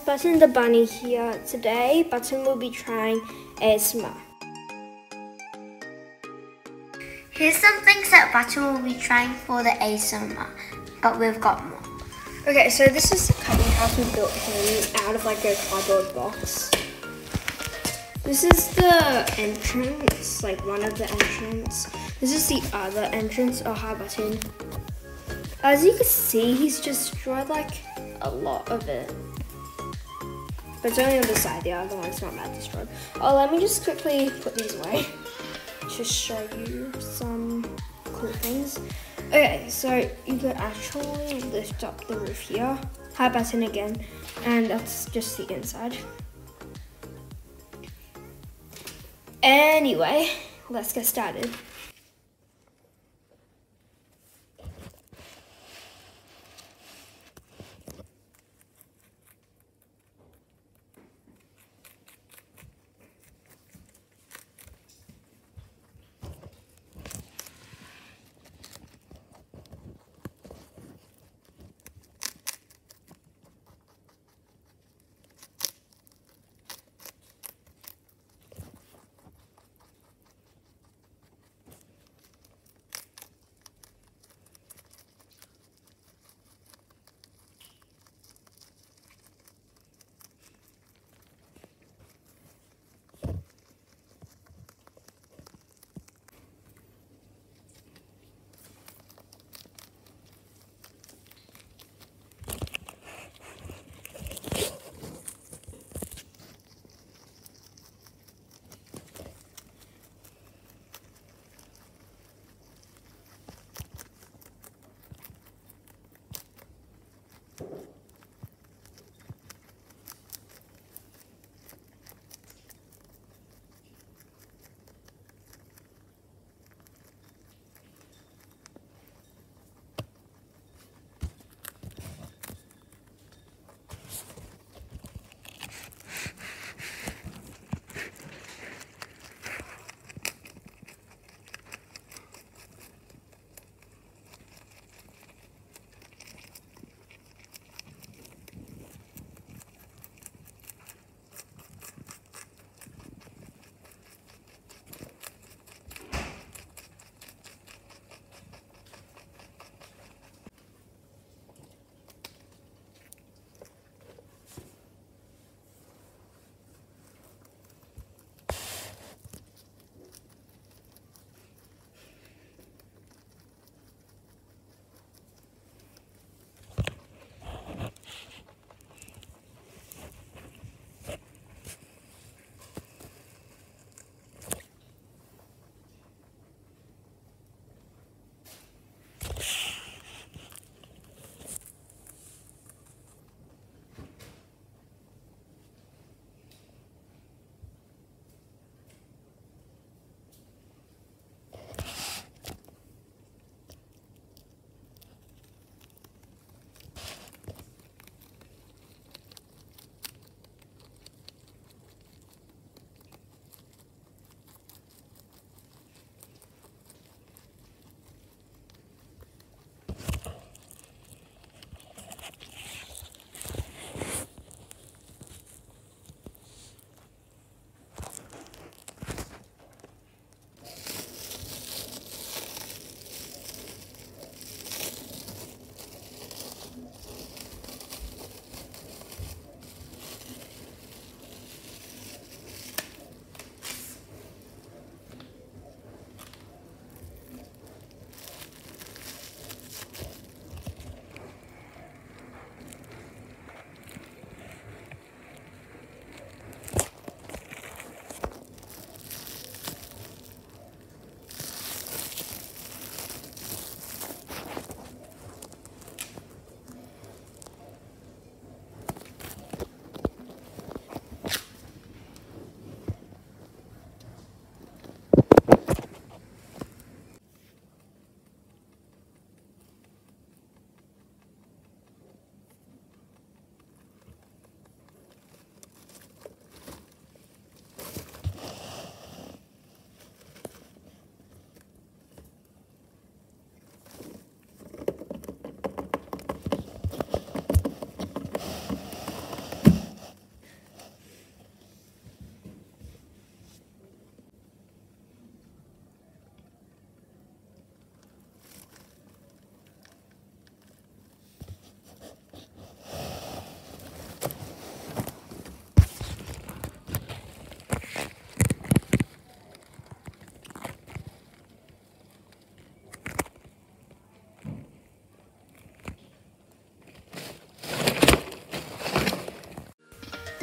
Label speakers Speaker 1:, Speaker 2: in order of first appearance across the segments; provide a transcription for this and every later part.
Speaker 1: Button the Bunny here. Today, Button will be trying ASMR.
Speaker 2: Here's some things that Button will be trying for the ASMR, but we've got more.
Speaker 1: Okay, so this is the cutting house we built him out of like a cardboard box. This is the entrance, like one of the entrance. This is the other entrance. Oh, hi, Button. As you can see, he's just destroyed like a lot of it. But it's only on the side, the other one's not that destroyed. Oh, let me just quickly put these away to show you some cool things. Okay, so you could actually lift up the roof here. Hi button again, and that's just the inside. Anyway, let's get started.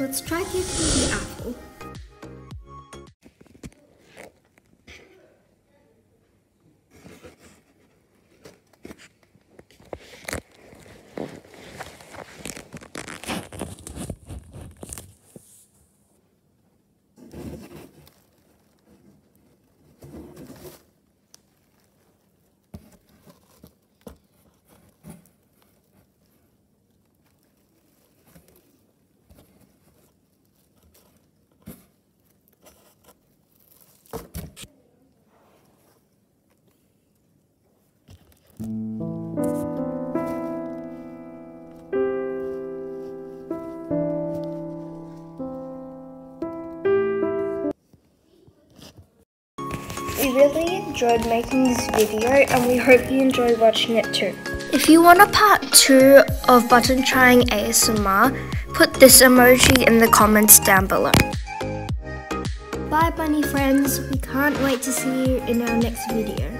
Speaker 1: Let's try giving the apple. We really enjoyed making this video and we hope you enjoy watching it too. If you want a part 2 of button trying ASMR, put this emoji in the comments down below. Bye bunny friends, we can't wait to see you in our next video.